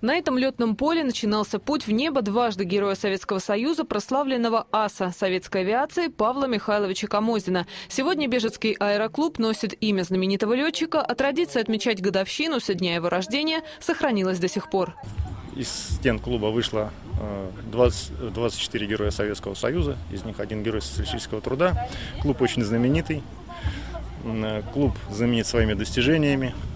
На этом летном поле начинался путь в небо дважды Героя Советского Союза, прославленного аса советской авиации Павла Михайловича Камозина. Сегодня Бежецкий аэроклуб носит имя знаменитого летчика, а традиция отмечать годовщину со дня его рождения сохранилась до сих пор. Из стен клуба вышло 20, 24 героя Советского Союза, из них один герой социалистического труда. Клуб очень знаменитый, клуб знаменит своими достижениями, Э,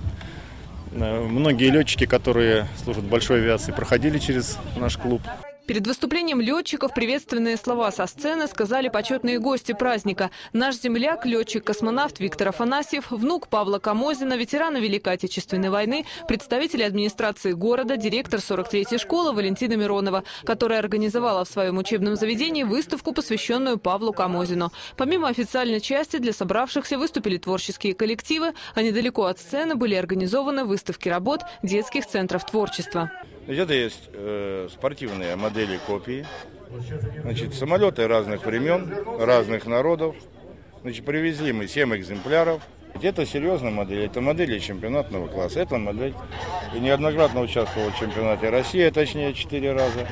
многие летчики, которые служат большой авиации, проходили через наш клуб. Перед выступлением летчиков приветственные слова со сцены сказали почетные гости праздника. Наш земляк, летчик-космонавт Виктор Афанасьев, внук Павла Камозина, ветерана Великой Отечественной войны, представители администрации города, директор 43-й школы Валентина Миронова, которая организовала в своем учебном заведении выставку, посвященную Павлу Камозину. Помимо официальной части для собравшихся выступили творческие коллективы, а недалеко от сцены были организованы выставки работ детских центров творчества. Где-то есть э, спортивные модели копии. Значит, самолеты разных времен, разных народов. Значит, привезли мы 7 экземпляров. Это серьезная модель, это модели чемпионатного класса. Это модель неоднократно участвовал в чемпионате России, точнее 4 раза.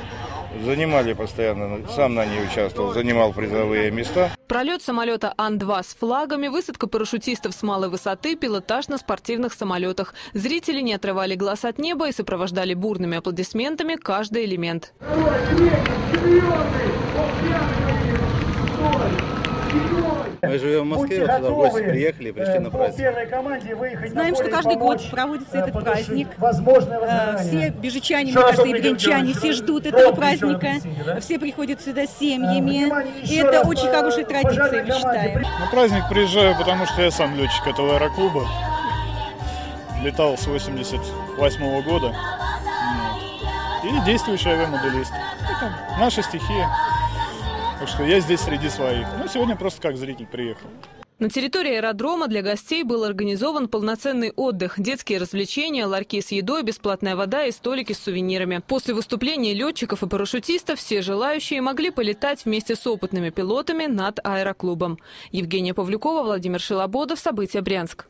Занимали постоянно, сам на ней участвовал, занимал призовые места. Пролет самолета Ан-2 с флагами, высадка парашютистов с малой высоты, пилотаж на спортивных самолетах. Зрители не отрывали глаз от неба и сопровождали бурными аплодисментами каждый элемент. Мы живем в Москве, вот сюда гости приехали, пришли на праздник. Знаем, что каждый год проводится этот праздник. Э, все бежичане, мне кажется, и бринчане, все ждут этого праздника. Все приходят сюда семьями. И это очень хорошая традиция, мы считаем. На праздник приезжаю, потому что я сам летчик этого аэроклуба. Летал с 88 -го года. И действующий авиамоделист. Это наша стихия. Так что я здесь среди своих. Ну, сегодня просто как зритель приехал. На территории аэродрома для гостей был организован полноценный отдых, детские развлечения, ларьки с едой, бесплатная вода и столики с сувенирами. После выступления летчиков и парашютистов все желающие могли полетать вместе с опытными пилотами над аэроклубом. Евгения Павлюкова, Владимир Шилободов. События Брянск.